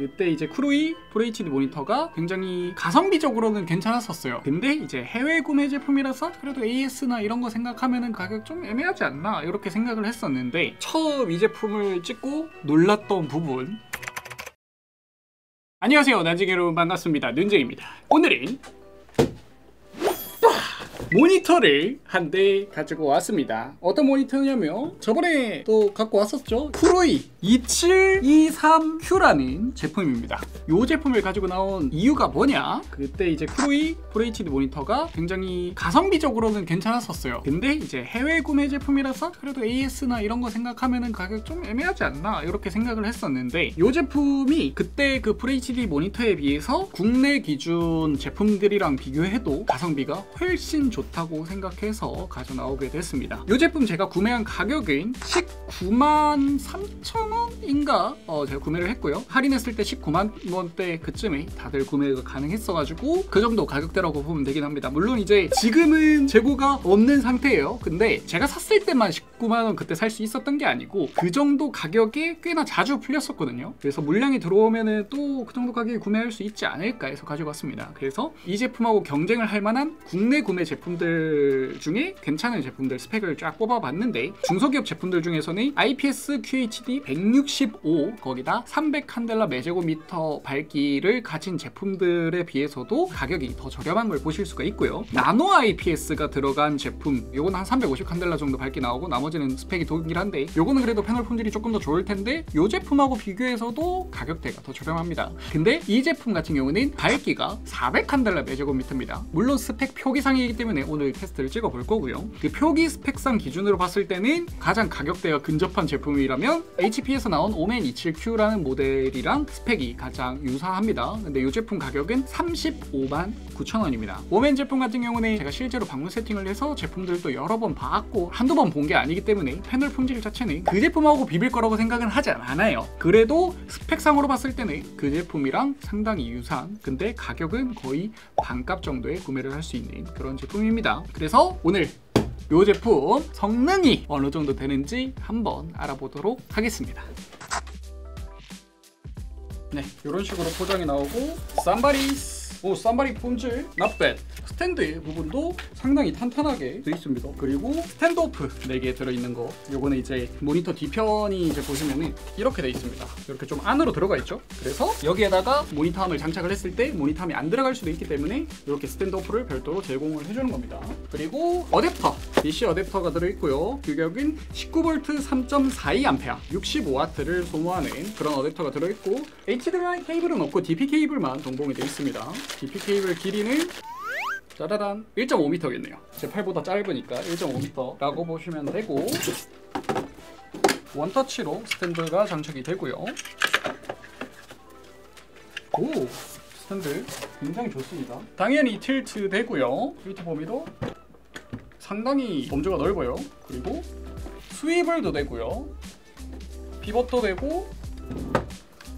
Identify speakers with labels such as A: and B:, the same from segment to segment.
A: 그때 이제 쿠로이 FHD 모니터가 굉장히 가성비적으로는 괜찮았었어요. 근데 이제 해외 구매 제품이라서 그래도 AS나 이런 거 생각하면은 가격 좀 애매하지 않나 이렇게 생각을 했었는데 처음 이 제품을 찍고 놀랐던 부분. 안녕하세요. 여러분 반갑습니다. 눈재입니다. 오늘은 모니터를 한 대 가지고 왔습니다. 어떤 모니터냐면 저번에 또 갖고 왔었죠. 쿠로이 2723Q라는 제품입니다. 이 제품을 가지고 나온 이유가 뭐냐? 그때 이제 쿠로이 FHD 모니터가 굉장히 가성비적으로는 괜찮았었어요. 근데 이제 해외 구매 제품이라서 그래도 AS나 이런 거 생각하면은 가격 좀 애매하지 않나 이렇게 생각을 했었는데 이 제품이 그때 그 FHD 모니터에 비해서 국내 기준 제품들이랑 비교해도 가성비가 훨씬 좋 다고 생각해서 가져 나오게 됐습니다. 이 제품 제가 구매한 가격은 19만 3천 원인가 어, 제가 구매를 했고요. 할인했을 때 19만 원대 그쯤에 다들 구매가 가능했어가지고 그 정도 가격대라고 보면 되긴 합니다. 물론 이제 지금은 재고가 없는 상태예요. 근데 제가 샀을 때만 19만 원 그때 살 수 있었던 게 아니고 그 정도 가격에 꽤나 자주 풀렸었거든요. 그래서 물량이 들어오면은 또 그 정도 가격에 구매할 수 있지 않을까 해서 가지고 왔습니다. 그래서 이 제품하고 경쟁을 할 만한 국내 구매 제품 들 중에 괜찮은 제품들 스펙을 쫙 뽑아봤는데 중소기업 제품들 중에서는 IPS QHD 165 거기다 300 칸델라 매제곱미터 밝기를 가진 제품들에 비해서도 가격이 더 저렴한 걸 보실 수가 있고요. 나노 IPS가 들어간 제품 요건 한 350 칸델라 정도 밝기 나오고 나머지는 스펙이 동일한데 요거는 그래도 패널 품질이 조금 더 좋을 텐데 요 제품하고 비교해서도 가격대가 더 저렴합니다. 근데 이 제품 같은 경우는 밝기가 400 칸델라 매제곱미터입니다. 물론 스펙 표기상이기 때문에 오늘 테스트를 찍어 볼 거고요. 그 표기 스펙상 기준으로 봤을 때는 가장 가격대가 근접한 제품이라면 HP에서 나온 오멘 27Q라는 모델이랑 스펙이 가장 유사합니다. 근데 이 제품 가격은 35만 9천 원입니다. 오멘 제품 같은 경우는 제가 실제로 방문 세팅을 해서 제품들도 여러 번 봤고 한두 번 본 게 아니기 때문에 패널 품질 자체는 그 제품하고 비빌 거라고 생각은 하지 않아요. 그래도 스펙상으로 봤을 때는 그 제품이랑 상당히 유사한 근데 가격은 거의 반값 정도에 구매를 할 수 있는 그런 제품입니다. 그래서 오늘 이 제품 성능이 어느 정도 되는지 한번 알아보도록 하겠습니다. 네, 이런 식으로 포장이 나오고 삼발이스 오 삼발이 품질 not 스탠드 부분도 상당히 탄탄하게 되어 있습니다. 그리고 standoff 4개 들어있는 거 요거는 이제 모니터 뒤편이 이제 보시면은 이렇게 되어 있습니다. 이렇게 좀 안으로 들어가 있죠. 그래서 여기에다가 모니터암을 장착을 했을 때 모니터암이 안 들어갈 수도 있기 때문에 이렇게 standoff를 별도로 제공을 해주는 겁니다. 그리고 어댑터 DC 어댑터가 들어있고요. 규격은 19V 3.42A 65W를 소모하는 그런 어댑터가 들어있고 HDMI 케이블은 없고 DP 케이블만 동봉이 되어 있습니다. DP 케이블 길이는 짜라란. 1.5m겠네요. 제 팔보다 짧으니까 1.5m라고 보시면 되고 원터치로 스탠드가 장착이 되고요. 오 스탠드 굉장히 좋습니다. 당연히 tilt 되고요. tilt 범위도 상당히 범주가 넓어요. 그리고 swivel도 되고요. 피벗도 되고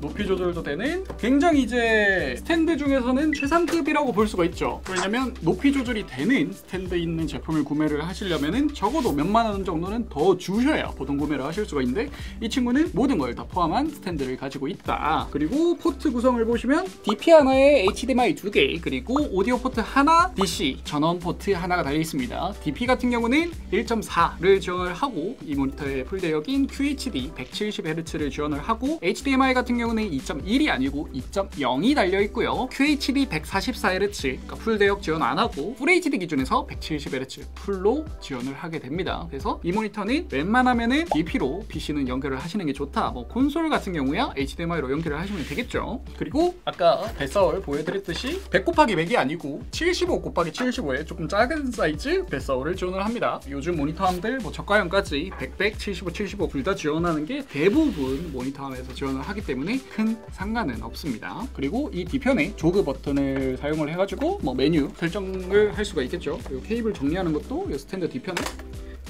A: 높이 조절도 되는 굉장히 이제 스탠드 중에서는 최상급이라고 볼 수가 있죠. 왜냐면 높이 조절이 되는 스탠드 있는 제품을 구매를 하시려면 적어도 몇만 원 정도는 더 주셔야 보통 구매를 하실 수가 있는데 이 친구는 모든 걸 다 포함한 스탠드를 가지고 있다. 그리고 포트 구성을 보시면 DP 하나에 HDMI 두 개 그리고 오디오 포트 하나 DC 전원 포트 하나가 달려 있습니다. DP 같은 경우는 1.4를 지원을 하고 이 모니터의 full 대역인 QHD 170Hz를 지원을 하고 HDMI 같은 경우는 경우는 2.1이 아니고 2.0이 달려 있고요. QHD 144Hz, 그러니까 full 대역 지원 안 하고 full HD 기준에서 170Hz full로 지원을 하게 됩니다. 그래서 이 모니터는 웬만하면은 DP로 PC는 연결을 하시는 게 좋다. 뭐 콘솔 같은 경우야 HDMI로 연결을 하시면 되겠죠. 그리고 아까 VESA hole 보여드렸듯이 100 곱하기 100이 아니고 75 곱하기 75의 조금 작은 사이즈 VESA hole을 지원을 합니다. 요즘 모니터암들 뭐 저가형까지 100, 100, 75, 75 둘 다 지원하는 게 대부분 모니터암에서 지원을 하기 때문에 큰 상관은 없습니다. 그리고 이 뒤편에 jog 버튼을 사용을 해가지고 뭐 메뉴 설정을 할 수가 있겠죠. 그리고 케이블 정리하는 것도 이 스탠드 뒤편에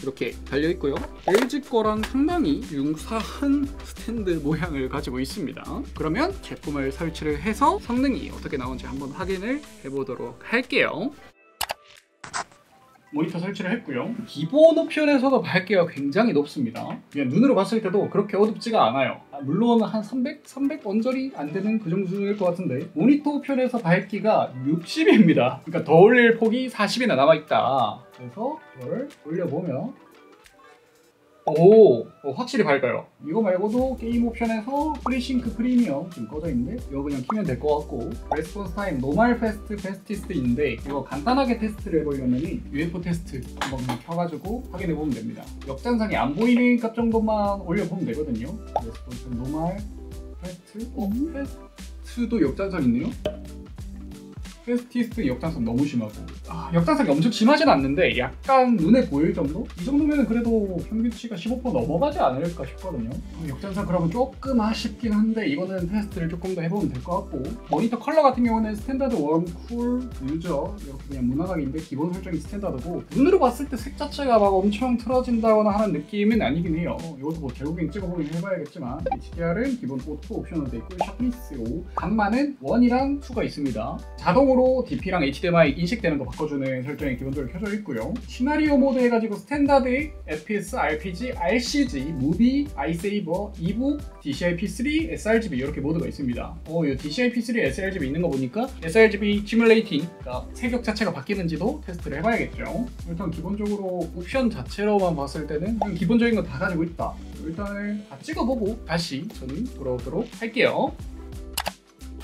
A: 이렇게 달려 있고요. LG 거랑 상당히 융사한 스탠드 모양을 가지고 있습니다. 그러면 제품을 설치를 해서 성능이 어떻게 나오는지 한번 확인을 해보도록 할게요. 모니터 설치를 했고요. 기본 옵션에서도 밝기가 굉장히 높습니다. 그냥 눈으로 봤을 때도 그렇게 어둡지가 않아요. 아, 물론 한 300, 300 언저리 안 되는 그 정도 수준일 것 같은데 모니터 옵션에서 밝기가 60입니다. 그러니까 더 올릴 폭이 40이나 남아 있다. 그래서 이걸 올려보면 오, 어, 확실히 밝아요. 이거 말고도 게임 옵션에서 FreeSync Premium 지금 꺼져 있는데 이거 그냥 키면 될 것 같고 response time normal fast fastest인데 이거 간단하게 테스트를 해보려면 UFO 테스트 한번 켜가지고 확인해 보면 됩니다. 역잔상이 안 보이는 값 정도만 올려보면 되거든요. response normal fast 어? fast도 역잔상 있네요. fastest 역잔상 너무 심하고. 아, 역잔상이 엄청 심하진 않는데 약간 눈에 보일 정도? 이 정도면 그래도 평균치가 15% 넘어가지 않을까 싶거든요. 어, 역잔상 그러면 조금 아쉽긴 한데 이거는 테스트를 조금 더 해보면 될 것 같고. 모니터 컬러 같은 경우는 standard warm, cool, user 이렇게 그냥 무난하게인데 기본 설정이 standard고 눈으로 봤을 때 색 자체가 막 엄청 틀어진다거나 하는 느낌은 아니긴 해요. 이것도 뭐 결국엔 찍어보긴 해봐야겠지만 HDR은 기본 auto 옵션으로 돼 있고 sharpness 5 감마는 1이랑 2가 있습니다. 자동 자동으로 DP랑 HDMI 인식되는 거 바꿔주는 설정이 기본적으로 켜져 있고요. 시나리오 모드 해가지고 standard, FPS, RPG, RCG, movie, eye saver, e-book, DCI P3, sRGB 이렇게 모드가 있습니다. 어, 이 DCI P3, sRGB 있는 거 보니까 sRGB 시뮬레이팅, 그러니까 색역 자체가 바뀌는지도 테스트를 해봐야겠죠. 일단 기본적으로 옵션 자체로만 봤을 때는 기본적인 거다 가지고 있다. 일단은 다 찍어보고 다시 저는 돌아오도록 할게요.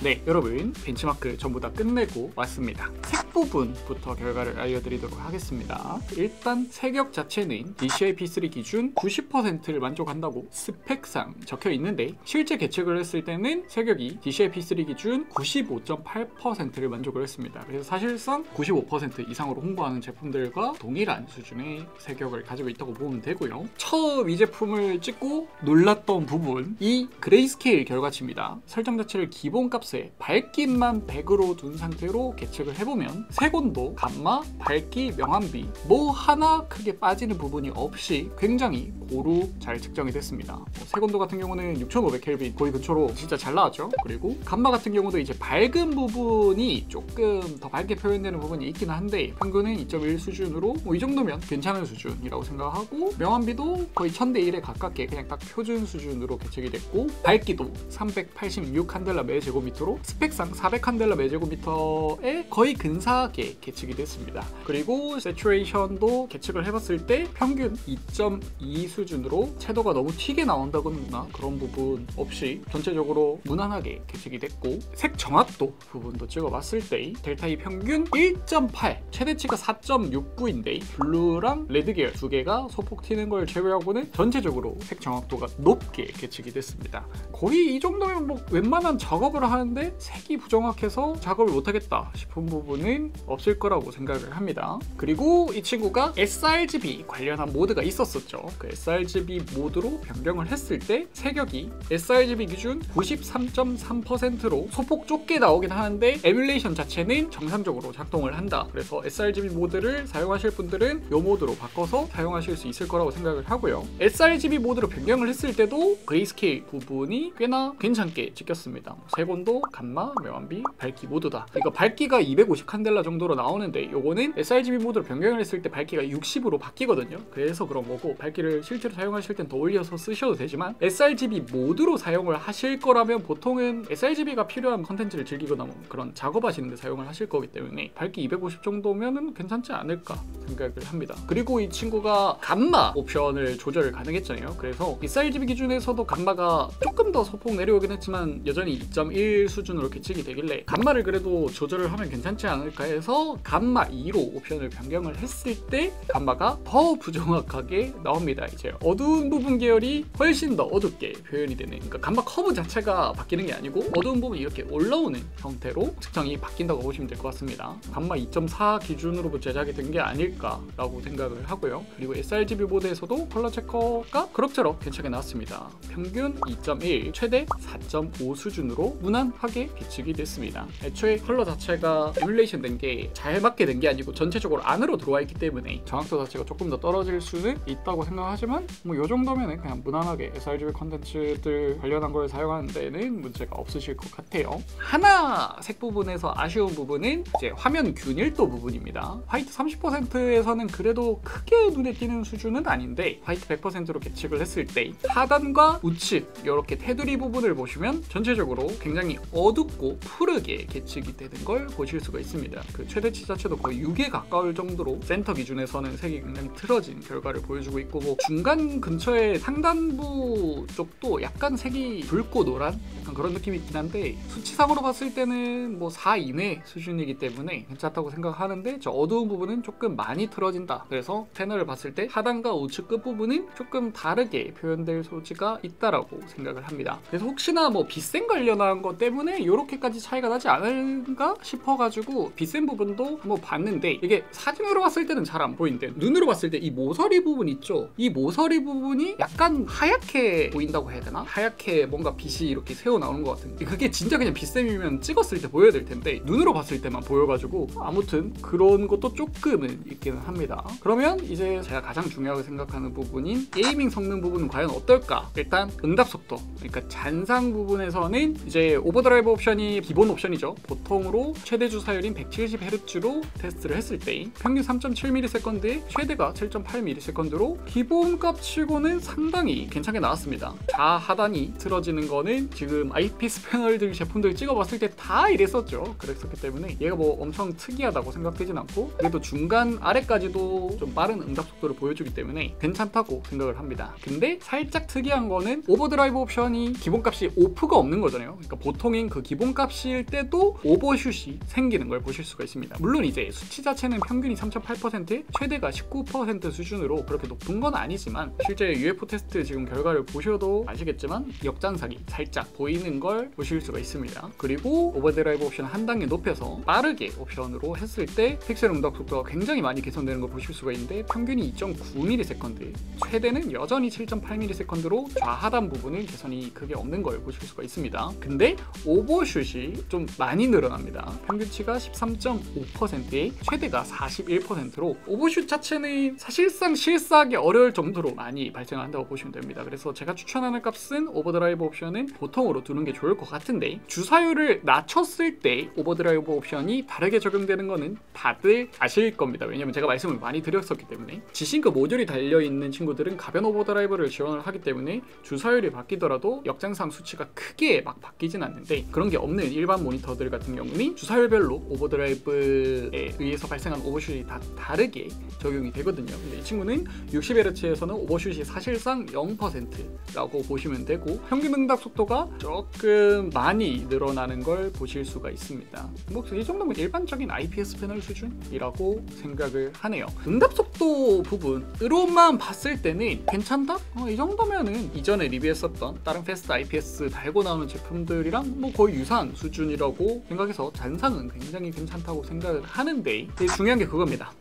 A: 네, 여러분 벤치마크 전부 다 끝내고 왔습니다. 색 부분부터 결과를 알려드리도록 하겠습니다. 일단 색역 자체는 DCI P3 기준 90%를 만족한다고 스펙상 적혀 있는데 실제 계측을 했을 때는 색역이 DCI P3 기준 95.8%를 만족을 했습니다. 그래서 사실상 95% 이상으로 홍보하는 제품들과 동일한 수준의 색역을 가지고 있다고 보면 되고요. 처음 이 제품을 찍고 놀랐던 부분 이 grayscale 결과치입니다. 설정 자체를 기본값 값에 밝기만 100으로 둔 상태로 계측을 해보면 색온도, 감마, 밝기, 명암비 뭐 하나 크게 빠지는 부분이 없이 굉장히 고루 잘 측정이 됐습니다. 뭐 색온도 같은 경우는 6500켈빈 거의 근처로 진짜 잘 나왔죠. 그리고 감마 같은 경우도 이제 밝은 부분이 조금 더 밝게 표현되는 부분이 있긴 한데 평균은 2.1 수준으로 뭐 이 정도면 괜찮은 수준이라고 생각하고 명암비도 거의 1000대 1에 가깝게 그냥 딱 표준 수준으로 계측이 됐고 밝기도 386 칸델라 매 제곱미터 제곱미터로 스펙상 400칸델라 매제곱미터에 거의 근사하게 계측이 됐습니다. 그리고 saturation도 계측을 해봤을 때 평균 2.2 수준으로 채도가 너무 튀게 나온다거나 그런 부분 없이 전체적으로 무난하게 계측이 됐고 색 정확도 부분도 찍어봤을 때 델타 E 평균 1.8 최대치가 4.69인데 blue랑 red 계열 두 개가 소폭 튀는 걸 제외하고는 전체적으로 색 정확도가 높게 계측이 됐습니다. 거의 이 정도면 뭐 웬만한 작업을 하는 하는데 색이 부정확해서 작업을 못하겠다 싶은 부분은 없을 거라고 생각을 합니다. 그리고 이 친구가 sRGB 관련한 모드가 있었었죠. 그 sRGB 모드로 변경을 했을 때 색역이 sRGB 기준 93.3%로 소폭 좁게 나오긴 하는데 emulation 자체는 정상적으로 작동을 한다. 그래서 sRGB 모드를 사용하실 분들은 이 모드로 바꿔서 사용하실 수 있을 거라고 생각을 하고요. sRGB 모드로 변경을 했을 때도 grayscale 부분이 꽤나 괜찮게 찍혔습니다. 색온도 감마, 명암비, 밝기 모두 다. 이거 밝기가 250 칸델라 정도로 나오는데 요거는 sRGB 모드로 변경을 했을 때 밝기가 60으로 바뀌거든요. 그래서 그런 거고 밝기를 실제로 사용하실 땐 더 올려서 쓰셔도 되지만 sRGB 모드로 사용을 하실 거라면 보통은 sRGB가 필요한 컨텐츠를 즐기거나 뭐 그런 작업하시는 데 사용을 하실 거기 때문에 밝기 250 정도면은 괜찮지 않을까 생각을 합니다. 그리고 이 친구가 감마 옵션을 조절을 가능했잖아요. 그래서 sRGB 기준에서도 감마가 조금 더 소폭 내려오긴 했지만 여전히 2.1 수준으로 계측이 되길래 감마를 그래도 조절을 하면 괜찮지 않을까 해서 감마 2로 옵션을 변경을 했을 때 감마가 더 부정확하게 나옵니다. 이제 어두운 부분 계열이 훨씬 더 어둡게 표현이 되는 그러니까 감마 커브 자체가 바뀌는 게 아니고 어두운 부분이 이렇게 올라오는 형태로 측정이 바뀐다고 보시면 될 것 같습니다. 감마 2.4 기준으로 제작이 된 게 아닐까라고 생각을 하고요. 그리고 sRGB 모드에서도 color checker가 그럭저럭 괜찮게 나왔습니다. 평균 2.1, 최대 4.5 수준으로 무난 완벽하게 계측이 됐습니다. 애초에 컬러 자체가 emulation 된 게 잘 맞게 된 게 아니고 전체적으로 안으로 들어와 있기 때문에 정확도 자체가 조금 더 떨어질 수는 있다고 생각하지만 뭐 이 정도면은 그냥 무난하게 sRGB 컨텐츠들 관련한 걸 사용하는 데는 문제가 없으실 것 같아요. 하나 색 부분에서 아쉬운 부분은 이제 화면 균일도 부분입니다. white 30%에서는 그래도 크게 눈에 띄는 수준은 아닌데 white 100%로 계측을 했을 때 하단과 우측 이렇게 테두리 부분을 보시면 전체적으로 굉장히 어둡고 푸르게 계측이 되는 걸 보실 수가 있습니다. 그 최대치 자체도 거의 6에 가까울 정도로 센터 기준에서는 색이 굉장히 틀어진 결과를 보여주고 있고 뭐 중간 근처에 상단부 쪽도 약간 색이 붉고 노란 약간 그런 느낌이 있긴 한데 수치상으로 봤을 때는 뭐 4 이내 수준이기 때문에 괜찮다고 생각하는데 저 어두운 부분은 조금 많이 틀어진다. 그래서 패널을 봤을 때 하단과 우측 끝 부분은 조금 다르게 표현될 소지가 있다라고 생각을 합니다. 그래서 혹시나 뭐 빛센 관련한 것 때문에 이렇게까지 차이가 나지 않을까 싶어가지고 빛센 부분도 한번 봤는데 이게 사진으로 봤을 때는 잘 안 보이는데 눈으로 봤을 때 이 모서리 부분 있죠? 이 모서리 부분이 약간 하얗게 보인다고 해야 되나? 하얗게 뭔가 빛이 이렇게 새어 나오는 것 같은데 그게 진짜 그냥 빛샘이면 찍었을 때 보여야 될 텐데 눈으로 봤을 때만 보여가지고 아무튼 그런 것도 조금은 있기는 합니다. 그러면 이제 제가 가장 중요하게 생각하는 부분인 gaming 성능 부분은 과연 어떨까? 일단 응답 속도 그러니까 잔상 부분에서는 이제 overdrive 옵션이 기본 옵션이죠. 보통으로 최대 주사율인 170Hz로 테스트를 했을 때 평균 3.7ms에 최대가 7.8ms로 기본 값 치고는 상당히 괜찮게 나왔습니다. 좌하단이 틀어지는 거는 지금 IPS 패널들 제품들 찍어봤을 때 다 이랬었죠. 그랬었기 때문에 얘가 뭐 엄청 특이하다고 생각되진 않고 그래도 중간 아래까지도 좀 빠른 응답 속도를 보여주기 때문에 괜찮다고 생각을 합니다. 근데 살짝 특이한 거는 overdrive 옵션이 기본값이 off가 없는 거잖아요. 그러니까 보통 인 그 기본값일 때도 오버슛이 생기는 걸 보실 수가 있습니다. 물론 이제 수치 자체는 평균이 3.8% 최대가 19% 수준으로 그렇게 높은 건 아니지만 실제 UFO 테스트 지금 결과를 보셔도 아시겠지만 역잔상이 살짝 보이는 걸 보실 수가 있습니다. 그리고 overdrive 옵션 한 단계 높여서 빠르게 옵션으로 했을 때 픽셀 응답 속도가 굉장히 많이 개선되는 걸 보실 수가 있는데 평균이 2.9ms, 최대는 여전히 7.8ms로 좌하단 부분은 개선이 크게 없는 걸 보실 수가 있습니다. 근데 오버슛이 좀 많이 늘어납니다. 평균치가 13.5%에 최대가 41%로 overshoot 자체는 사실상 실사용하기 어려울 정도로 많이 발생한다고 보시면 됩니다. 그래서 제가 추천하는 값은 overdrive 옵션은 보통으로 두는 게 좋을 것 같은데 주사율을 낮췄을 때 overdrive 옵션이 다르게 적용되는 거는 다들 아실 겁니다. 왜냐면 제가 말씀을 많이 드렸었기 때문에 G-Sync 모듈이 달려있는 친구들은 가변 overdrive를 지원을 하기 때문에 주사율이 바뀌더라도 역잔상 수치가 크게 막 바뀌진 않는데 그런 게 없는 일반 모니터들 같은 경우는 주사율별로 overdrive에 의해서 발생한 오버슛이 다 다르게 적용이 되거든요. 근데 이 친구는 60Hz에서는 오버슛이 사실상 0%라고 보시면 되고 평균 응답 속도가 조금 많이 늘어나는 걸 보실 수가 있습니다. 뭐 이 정도면 일반적인 IPS 패널 수준이라고 생각을 하네요. 응답 속도 부분으로만 봤을 때는 괜찮다? 어, 이 정도면은 이전에 리뷰했었던 다른 패스트 IPS 달고 나오는 제품들이랑 뭐 거의 유사한 수준이라고 생각해서 잔상은 굉장히 괜찮다고 생각을 하는데 중요한 게 그겁니다.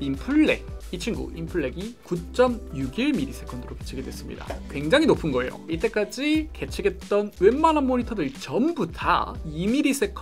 A: input lag 이 친구 인플렉이 9.61ms로 계측이 됐습니다. 굉장히 높은 거예요. 이때까지 계측했던 웬만한 모니터들 전부 다 2ms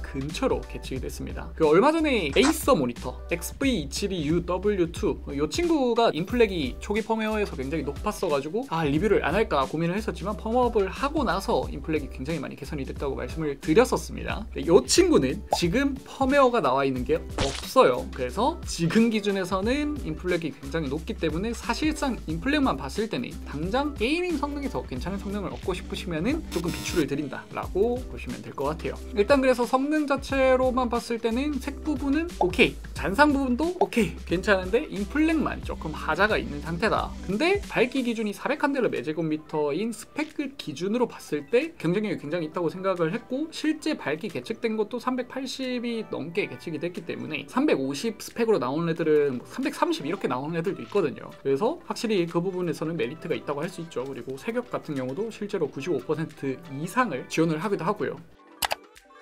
A: 근처로 계측이 됐습니다. 그 얼마 전에 Acer 모니터 XV272UW2 이 친구가 input lag이 초기 펌웨어에서 굉장히 높았어가지고 아 리뷰를 안 할까 고민을 했었지만 펌업을 하고 나서 input lag이 굉장히 많이 개선이 됐다고 말씀을 드렸었습니다. 이 친구는 지금 펌웨어가 나와 있는 게 없어요. 그래서 지금 기준에서는 input lag이 굉장히 높기 때문에 사실상 input lag만 봤을 때는 당장 gaming 성능에서 괜찮은 성능을 얻고 싶으시면은 조금 비추를 드린다 라고 보시면 될 것 같아요. 일단 그래서 성능 자체로만 봤을 때는 색 부분은 오케이, 잔상 부분도 오케이, 괜찮은데 인플렉만 조금 하자가 있는 상태다. 근데 밝기 기준이 400칸델라 매제곱미터인 스펙을 기준으로 봤을 때 경쟁력이 굉장히 있다고 생각을 했고 실제 밝기 계측된 것도 380이 넘게 계측이 됐기 때문에 350 스펙으로 나오는 애들은 330 이렇게 나오는 애들도 있거든요. 그래서 확실히 그 부분에서는 메리트가 있다고 할 수 있죠. 그리고 세격 같은 경우도 실제로 95% 이상을 지원을 하기도 하고요.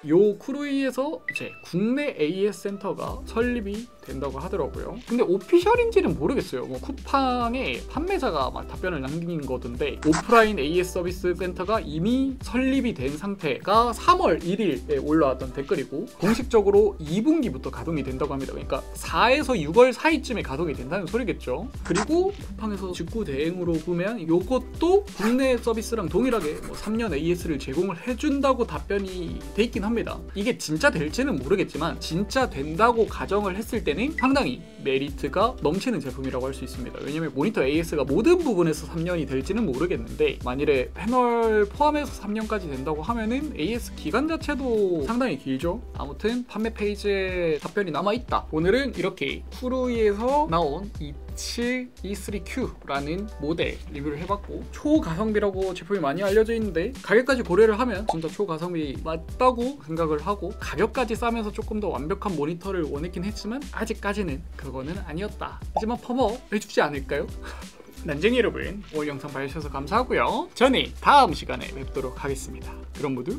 A: 요 쿠루이에서 이제 국내 AS 센터가 설립이 된다고 하더라고요. 근데 오피셜인지는 모르겠어요. 뭐 쿠팡에 판매자가 막 답변을 남긴 거던데 오프라인 AS 서비스 센터가 이미 설립이 된 상태가 3월 1일에 올라왔던 댓글이고 공식적으로 2분기부터 가동이 된다고 합니다. 그러니까 4에서 6월 사이쯤에 가동이 된다는 소리겠죠. 그리고 쿠팡에서 직구 대행으로 보면 요것도 국내 서비스랑 동일하게 뭐 3년 AS를 제공을 해준다고 답변이 돼 있긴 합니다. 이게 진짜 될지는 모르겠지만 진짜 된다고 가정을 했을 때는 상당히 메리트가 넘치는 제품이라고 할 수 있습니다. 왜냐면 모니터 AS가 모든 부분에서 3년이 될지는 모르겠는데 만일에 패널 포함해서 3년까지 된다고 하면은 AS 기간 자체도 상당히 길죠. 아무튼 판매 페이지에 답변이 남아 있다. 오늘은 이렇게 쿠루이에서 나온 이 치 E3Q라는 모델 리뷰를 해봤고 초가성비라고 제품이 많이 알려져 있는데 가격까지 고려를 하면 진짜 초가성비 맞다고 생각을 하고 가격까지 싸면서 조금 더 완벽한 모니터를 원했긴 했지만 아직까지는 그거는 아니었다. 하지만 펌업 해주지 않을까요? 난쟁이 여러분 오늘 영상 봐주셔서 감사하고요. 저는 다음 시간에 뵙도록 하겠습니다. 그럼 모두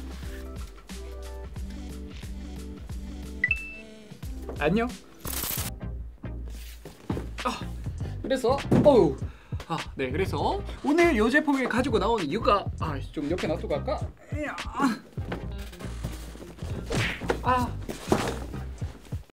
A: 안녕. 아, 그래서 어우 아, 네 그래서 오늘 이 제품을 가지고 나온 이유가 아, 좀 옆에 놔두고 갈까? 아, 아